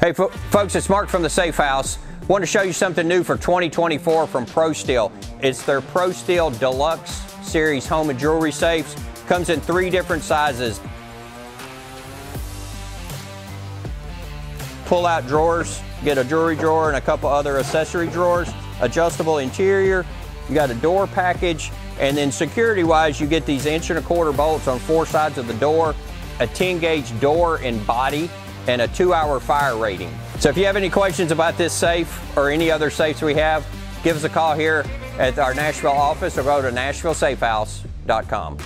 Hey fo- folks, it's Mark from the Safe House. Want to show you something new for 2024 from ProSteel. It's their ProSteel Deluxe Series home and jewelry safes. Comes in three different sizes. Pull out drawers, get a jewelry drawer and a couple other accessory drawers. Adjustable interior. You got a door package, and then security wise, you get these inch and a quarter bolts on four sides of the door, a 10 gauge door and body and a two hour fire rating. So if you have any questions about this safe or any other safes we have, give us a call here at our Nashville office or go to nashvillesafehouse.com.